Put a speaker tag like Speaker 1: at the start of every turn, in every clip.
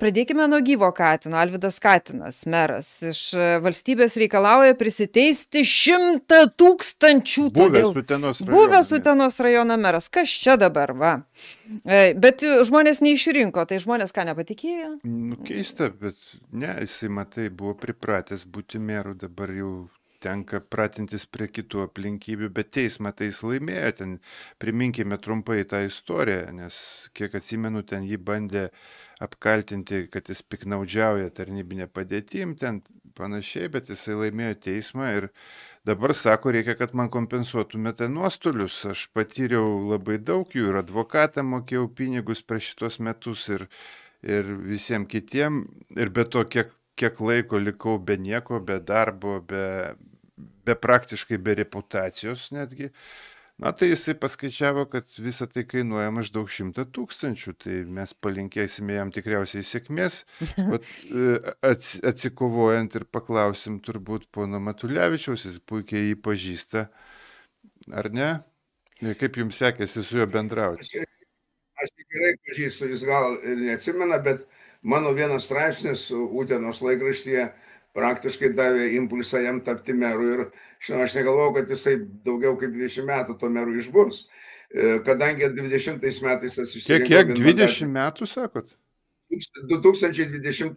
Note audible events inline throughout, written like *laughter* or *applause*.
Speaker 1: Pradėkime nuo gyvo Katino. Alvidas Katinas, meras, iš valstybės reikalauja prisiteisti šimtą tūkstančių.
Speaker 2: Buvęs Utenos rajono.
Speaker 1: Buvęs Utenos rajono meras. Kas čia dabar, va? E, bet žmonės neišrinko, tai žmonės ką nepatikėjo?
Speaker 2: Nu, keista, bet ne, jisai, matai, buvo pripratęs būti meru, dabar jau tenka pratintis prie kitų aplinkybių, bet teismą tai jis laimėjo, ten priminkime trumpai tą istoriją, nes kiek atsimenu, ten jį bandė apkaltinti, kad jis piknaudžiauja tarnybinė padėtim, ten panašiai, bet jisai laimėjo teismą ir dabar sako, reikia, kad man kompensuotumėte nuostolius. Aš patyriau labai daug jų ir advokatą mokėjau pinigus prieš šitos metus ir, ir visiems kitiem. Ir be to, kiek, kiek laiko likau be nieko, be darbo, be, be praktiškai be reputacijos netgi. Na tai jisai paskaičiavo, kad visa tai kainuoja maždaug šimtą tūkstančių, tai mes palinkėsime jam tikriausiai sėkmės, *laughs* bet atsikovojant ir paklausim turbūt pono Matulevičiaus, jis puikiai jį pažįsta, ar ne? Kaip jums sekėsi su juo bendrauti?
Speaker 3: Aš, aš tikrai pažįstu, jis gal ir neatsimena, bet mano vienas straipsnis Utenos laikraštyje praktiškai davė impulsą jam tapti meru ir žinoma, aš negalvojau, kad jisai daugiau kaip 20 metų to meru išbus, e, kadangi 20 metais aš
Speaker 2: išsirinko. Kiek, kiek 20 metų sakot?
Speaker 3: 2020,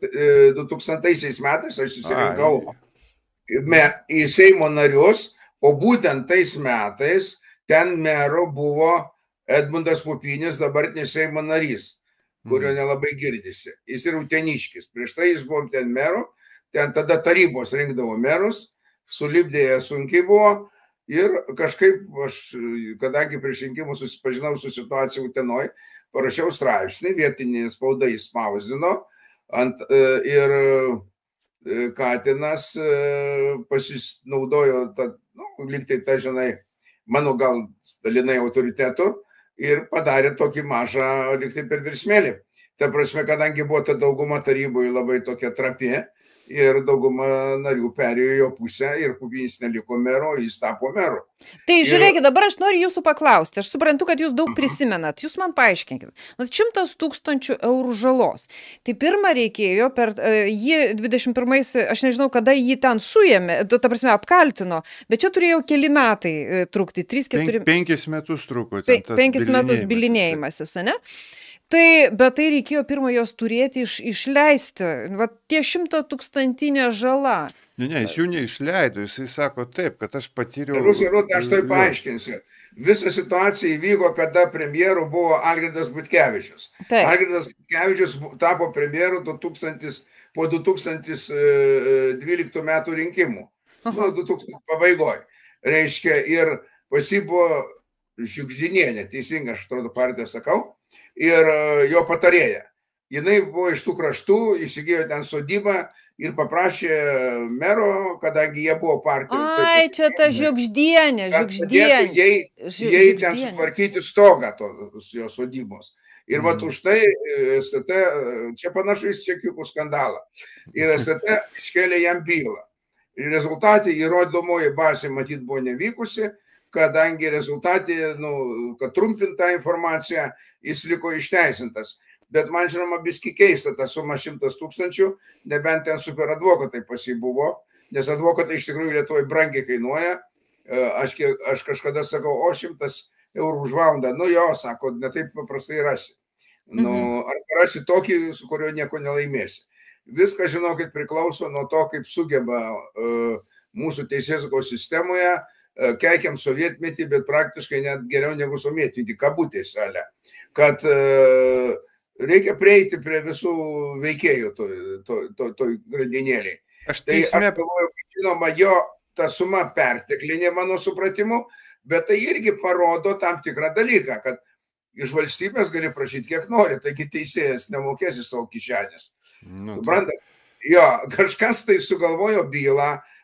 Speaker 3: 2000 metais aš susirinkau me, į Seimo narius, o būtent tais metais ten mero buvo Edmundas Pupinis, dabartinis Seimo narys, kurio mhm. nelabai girdisi. Jis yra uteniškis. Prieš tai jis buvo ten meru ten tada tarybos rinkdavo merus, sulibdėje sunkiai buvo ir kažkaip aš, kadangi prieš rinkimus susipažinau su situacija Utenoj, parašiau straipsnį, vietinį spaudą įspausdino ant, e, ir e, Katinas e, pasinaudojo, ta, nu, liktai ta, žinai, mano gal dalinai autoritetu ir padarė tokį mažą, liktai per virsmėlį. Ta prasme, kadangi buvo ta dauguma taryboje labai tokia trapė, ir dauguma narių perėjo jo pusę ir Kubinis neliko mero, jis tapo meru.
Speaker 1: Tai žiūrėkit, ir... dabar aš noriu jūsų paklausti, aš suprantu, kad jūs daug prisimenat, jūs man paaiškinkit, šimtas tūkstančių eurų žalos. Tai pirmą reikėjo, per uh, jį 21, aš nežinau, kada jį ten suėmė, ta prasme apkaltino, bet čia turėjo keli metai uh, trukti, 3-4
Speaker 2: metai. Penkis metus truko.
Speaker 1: Pe, penkis metus bilinėjimasis, ne? Tai, bet tai reikėjo pirmą jos turėti iš, išleisti. Va tie šimta tūkstantinė žala.
Speaker 2: Ne, ne, jis jų neišleido, jisai sako taip, kad aš patyriau.
Speaker 3: Rusija, aš tai paaiškinsiu. Visa situacija įvyko, kada premjeru buvo Algirdas Butkevičius. Taip. Algirdas Butkevičius tapo premjeru 2000, po 2012 e, metų rinkimų. Nu, 2000 pabaigoje. Reiškia, ir pasibuvo Žiukždinienė, teisingai aš atrodo partiją sakau, ir e, jo patarėja. Jis buvo iš tų kraštų, įsigijo ten sodybą ir paprašė mero, kadangi jie buvo partijos.
Speaker 1: Ai, čia ta žiūkždienė, žiūkždienė.
Speaker 3: Jei, jei ten sutvarkyti stogą tos jo sodybos. Ir mm. va už tai e, ST, čia panašu į čekiukų skandalą. Ir ST iškėlė jam bylą. Ir rezultatai įrodomoji bazė matyt buvo nevykusi kadangi rezultatė, nu, kad trumpinta informacija, jis liko išteisintas. Bet man žinoma, biski keista ta suma 100 tūkstančių, nebent ten super advokatai pasibuvo, nes advokatai iš tikrųjų Lietuvoje brangiai kainuoja. E, aš, aš kažkada sakau, o 100 eurų už valandą, nu jo, sako, netaip paprastai rasi. Nu, mhm. ar rasi tokį, su kuriuo nieko nelaimėsi. Viskas, žinokit, priklauso nuo to, kaip sugeba uh, mūsų teisėsaugos sistemoje uh, keikiam sovietmetį, bet praktiškai net geriau negu sovietmetį, kabutės šalia. Kad e, reikia prieiti prie visų veikėjų toj to, to, to grandinėliai. Aš tai teisme... galvoju, žinoma, jo ta suma perteklinė mano supratimu, bet tai irgi parodo tam tikrą dalyką, kad iš valstybės gali prašyti kiek nori, taigi teisėjas nemokės iš savo kišenės. Nu, Suprantate? Jo, kažkas tai sugalvojo bylą, E, nu,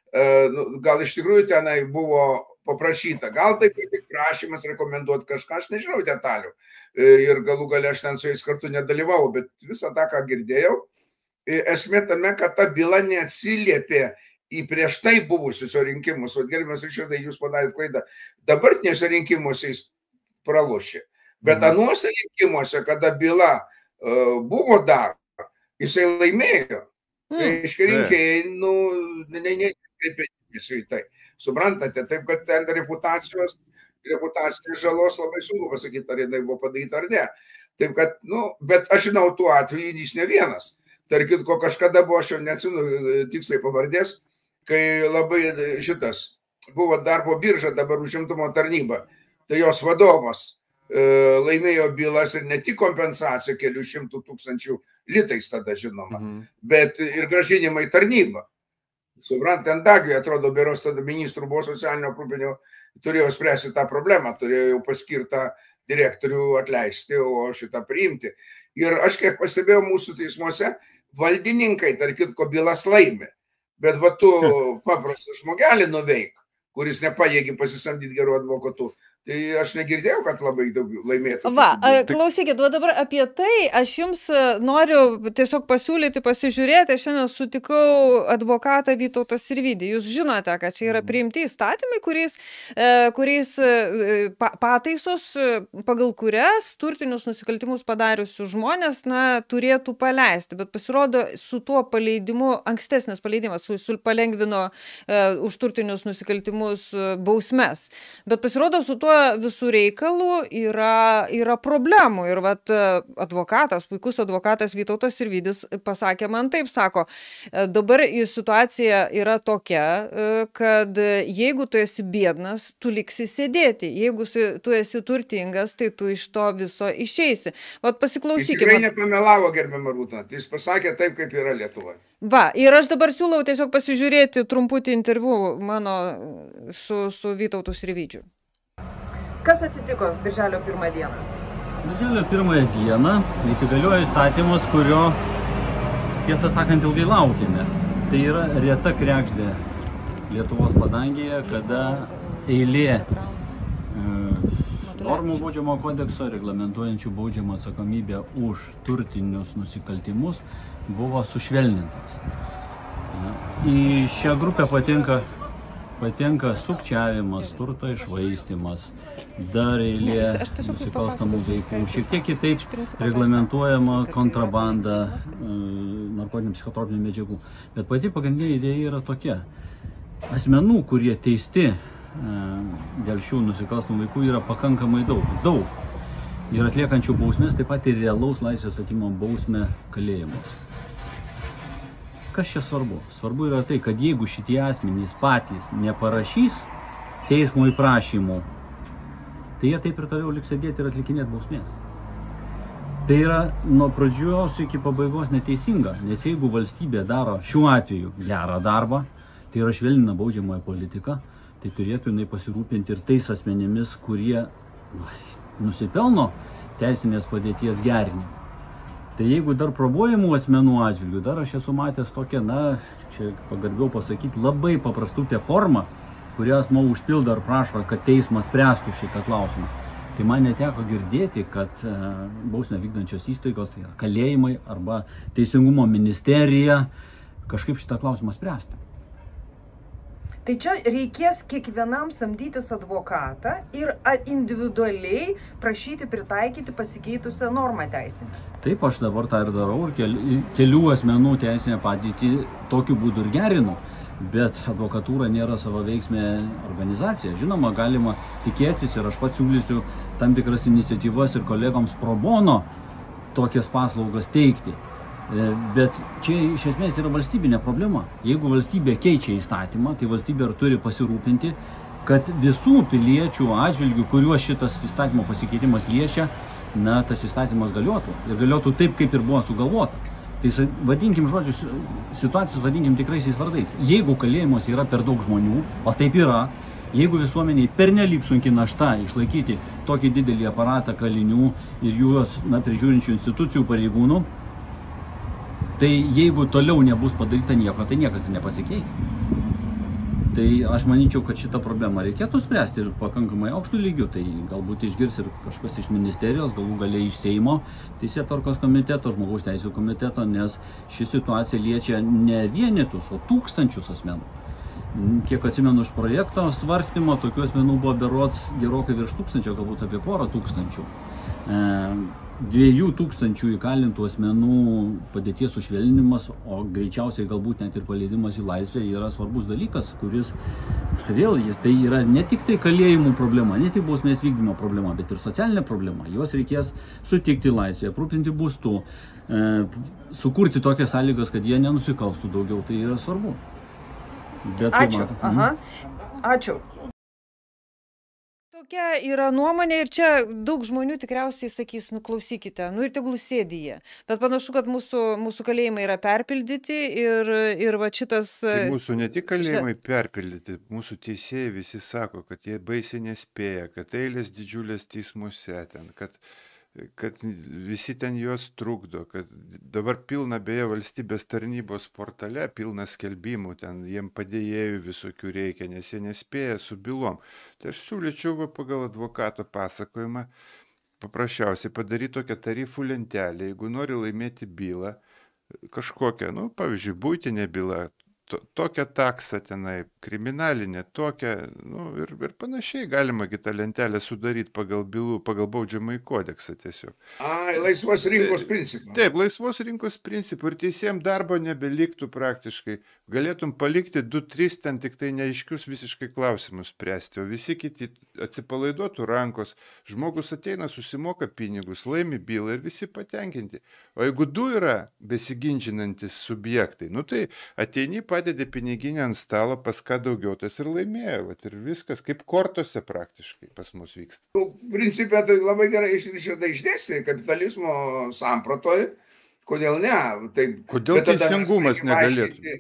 Speaker 3: gal iš tikrųjų tenai buvo paprašyta, gal tai tik prašymas rekomenduoti kažką, aš nežinau detalių. E, ir galų galę aš ten su jais kartu nedalyvau, bet visą tą, ką girdėjau, e, esmė tame, kad ta byla neatsiliepė į prieš tai buvusius rinkimus. O gerbiamas išradai, jūs padarėt klaidą. Dabartinėse rinkimuose jis pralošė. Bet mhm. anuose rinkimuose, kada byla uh, buvo dar, Jisai laimėjo. Mm. Reiškia, rinkėjai, nu, nekreipė dėmesio į tai. Suprantate, taip kad ten reputacijos, reputacinės žalos labai sunku pasakyti, ar jinai buvo padaryta ar ne. Taip kad, nu, bet aš žinau, tuo atveju jis ne vienas. Tarkit, ko kažkada buvo, aš jau neatsinu tiksliai pavardės, kai labai šitas buvo darbo birža, dabar užimtumo tarnyba, tai jos vadovas e, laimėjo bylas ir ne tik kompensaciją kelių šimtų tūkstančių litais tada žinoma, mhm. bet ir gražinimą į tarnybą. Suprantate, ant dagiai atrodo, beros tada ministrų buvo socialinio aprūpinio, turėjo spręsti tą problemą, turėjo jau paskirtą direktorių atleisti, o šitą priimti. Ir aš kiek pastebėjau mūsų teismuose, valdininkai, tarp kitko, bylas laimė. Bet va tu paprastas žmogelį nuveik, kuris nepajėgi pasisamdyti gerų advokatų, Tai aš negirdėjau, kad labai daug laimėtų.
Speaker 1: Va, klausykit, va dabar apie tai aš jums e, noriu tiesiog pasiūlyti pasižiūrėti. Aš šiandien sutikau advokatą Vytautą Sirvidį. Jūs žinote, kad čia yra mhm. priimti įstatymai, kuriais, e, kuriais e, pa, pataisos, pagal kurias turtinius nusikaltimus padariusius žmonės na, turėtų paleisti. Bet pasirodo, su tuo paleidimu, ankstesnis paleidimas su, su palengvino uh, už turtinius nusikaltimus bausmes. Bet pasirodo, su tuo visų reikalų yra, yra problemų. Ir vat, advokatas, puikus advokatas Vytautas ir Vydis pasakė man taip, sako, dabar situacija yra tokia, kad jeigu tu esi biednas, tu liksi sėdėti. Jeigu tu esi turtingas, tai tu iš to viso išeisi. Vat pasiklausykime.
Speaker 3: Jis tikrai nepamelavo, gerbiamą Rūtą. Jis pasakė taip, kaip yra Lietuvoje.
Speaker 1: Va, ir aš dabar siūlau tiesiog pasižiūrėti trumputį interviu mano su, su Vytautu Sirvydžiu. Kas atsitiko Birželio pirmą dieną?
Speaker 4: Birželio pirmąją dieną įsigaliojo įstatymas, kurio, tiesą sakant, ilgai laukėme. Tai yra reta krekždė Lietuvos padangėje, kada eilė e, normų baudžiamo kodekso reglamentuojančių baudžiamą atsakomybę už turtinius nusikaltimus buvo sušvelnintos. Į šią grupę patinka patenka sukčiavimas, turto išvaistimas, dar eilė nusikalstamų veikų. Šiek tiek kitaip reglamentuojama kontrabanda e, narkotinių psichotropinių medžiagų. Bet pati pagrindinė idėja yra tokia. Asmenų, kurie teisti e, dėl šių nusikalstamų veikų yra pakankamai daug. Daug. Ir atliekančių bausmės taip pat ir realaus laisvės atimo bausmę kalėjimus kas čia svarbu? Svarbu yra tai, kad jeigu šitie asmenys patys neparašys teismui prašymų, tai jie taip ir toliau liks sėdėti ir atlikinėti bausmės. Tai yra nuo pradžios iki pabaigos neteisinga, nes jeigu valstybė daro šiuo atveju gerą darbą, tai yra švelnina baudžiamąją politiką, tai turėtų jinai pasirūpinti ir tais asmenimis, kurie nusipelno teisinės padėties gerinimą. Tai jeigu dar probojimų asmenų atžvilgių, dar aš esu matęs tokią, na, čia pagarbiau pasakyti, labai paprastutę formą, kurią asmo užpildo ar prašo, kad teismas spręstų šitą klausimą. Tai man neteko girdėti, kad e, bausmę vykdančios įstaigos, tai yra kalėjimai arba teisingumo ministerija, kažkaip šitą klausimą spręstų.
Speaker 1: Tai čia reikės kiekvienam samdytis advokatą ir individualiai prašyti pritaikyti pasikeitusią normą teisinę.
Speaker 4: Taip, aš dabar tą ir darau ir kelių asmenų teisinę padėtį tokiu būdu ir gerinu. Bet advokatūra nėra savo veiksmė organizacija. Žinoma, galima tikėtis ir aš pats siūlysiu tam tikras iniciatyvas ir kolegoms pro bono tokias paslaugas teikti. E, bet čia iš esmės yra valstybinė problema. Jeigu valstybė keičia įstatymą, tai valstybė ir turi pasirūpinti, kad visų piliečių atžvilgių, kuriuos šitas įstatymo pasikeitimas liečia, na, tas įstatymas galiotų. Ir galiotų taip, kaip ir buvo sugalvota. Tai vadinkim žodžius, situacijas vadinkim tikraisiais vardais. Jeigu kalėjimuose yra per daug žmonių, o taip yra, jeigu visuomeniai pernelyg sunki našta išlaikyti tokį didelį aparatą kalinių ir juos na, prižiūrinčių institucijų pareigūnų, Tai jeigu toliau nebus padaryta nieko, tai niekas nepasikeis. Tai aš manyčiau, kad šitą problemą reikėtų spręsti ir pakankamai aukštų lygių. Tai galbūt išgirs ir kažkas iš ministerijos, galų galiai iš Seimo Teisėtvarkos komiteto, žmogaus teisų komiteto, nes ši situacija liečia ne vienetus, o tūkstančius asmenų. Kiek atsimenu iš projekto svarstymo, tokių asmenų buvo berots gerokai virš tūkstančio, galbūt apie porą tūkstančių. E, dviejų tūkstančių įkalintų asmenų padėties sušvelninimas, o greičiausiai galbūt net ir paleidimas į laisvę yra svarbus dalykas, kuris vėl jis tai yra ne tik tai kalėjimų problema, ne tik bausmės vykdymo problema, bet ir socialinė problema. Juos reikės sutikti laisvėje, aprūpinti būstų, e, sukurti tokias sąlygas, kad jie nenusikalstų daugiau, tai yra svarbu.
Speaker 1: Bet, Ačiū. Aha. Ačiū tokia yra nuomonė ir čia daug žmonių tikriausiai sakys, nu klausykite, nu ir tegul sėdi jie. Bet panašu, kad mūsų, mūsų kalėjimai yra perpildyti ir, ir va šitas...
Speaker 2: Tai mūsų ne tik kalėjimai šitą... perpildyti, mūsų teisėjai visi sako, kad jie baisiai nespėja, kad eilės didžiulės teismuose ten, kad kad visi ten juos trukdo, kad dabar pilna beje valstybės tarnybos portale, pilna skelbimų, ten jiem padėjėjų visokių reikia, nes jie nespėja su bylom. Tai aš siūlyčiau pagal advokato pasakojimą paprasčiausiai padaryti tokią tarifų lentelę, jeigu nori laimėti bylą, kažkokią, nu, pavyzdžiui, būtinė byla, to, tokią taksą tenai, kriminalinę, tokią, nu, ir, ir panašiai galima kitą lentelę sudaryti pagal bylų, pagal baudžiamąjį kodeksą tiesiog.
Speaker 3: Ai, laisvos rinkos principą.
Speaker 2: Taip, laisvos rinkos principų ir teisėjams darbo nebeliktų praktiškai. Galėtum palikti 2-3 ten tik tai neaiškius visiškai klausimus spręsti, o visi kiti atsipalaiduotų rankos, žmogus ateina, susimoka pinigus, laimi bylą ir visi patenkinti. O jeigu du yra besiginčinantis subjektai, nu tai ateini, padedi piniginę ant stalo, pas ką daugiau tas ir laimėjo, vat, ir viskas kaip kortose praktiškai pas mus vyksta.
Speaker 3: Nu, principė, tai labai gerai išrišėta išdėstė kapitalizmo sampratoje, kodėl ne? Taip,
Speaker 2: kodėl teisingumas negalėtų?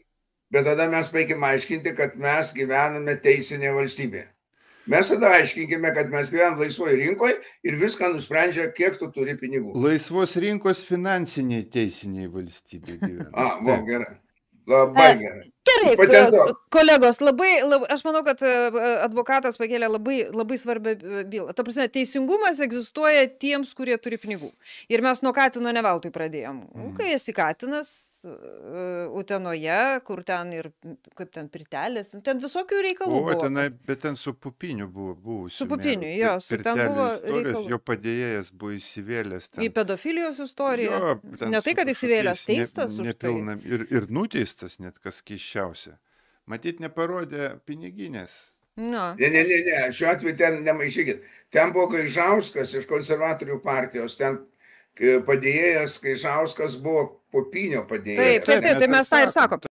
Speaker 3: Bet tada mes paikim aiškinti, kad mes gyvename teisinėje valstybėje. Mes tada aiškinkime, kad mes gyvenam laisvoje rinkoje ir viską nusprendžia, kiek tu turi pinigų.
Speaker 2: Laisvos rinkos finansiniai teisiniai valstybė *laughs* gyvena.
Speaker 3: A, va, gerai. Labai gerai.
Speaker 1: Gerai, Patentuok. kolegos, labai, labai, aš manau, kad e, advokatas pakėlė labai, labai svarbią e, bylą. Ta prasme, teisingumas egzistuoja tiems, kurie turi pinigų. Ir mes nuo Katino neveltui pradėjom. Mm. Kai esi Katinas, Utenoje, kur ten ir, kaip ten pritelės, ten visokių reikalų.
Speaker 2: O, tenai, bet ten su pupiniu buvo buvusi.
Speaker 1: Su pupiniu, jo, su ten buvo reikalų.
Speaker 2: Jo padėjėjas buvo įsivėlęs ten.
Speaker 1: Į pedofilijos istoriją. Jo, ne tai, kad įsivėlęs, teistas ne, už tai.
Speaker 2: Ir, ir nuteistas net kas keiščiausia. Matyt, neparodė piniginės.
Speaker 1: No.
Speaker 3: Ne, ne, ne, ne, šiuo atveju ten nemaišykit. Ten buvo Kaižauskas iš konservatorių partijos, ten padėjėjas Kaižauskas buvo popinio padėjėjas.
Speaker 1: Taip, taip, taip, tai mes tą ir sakom.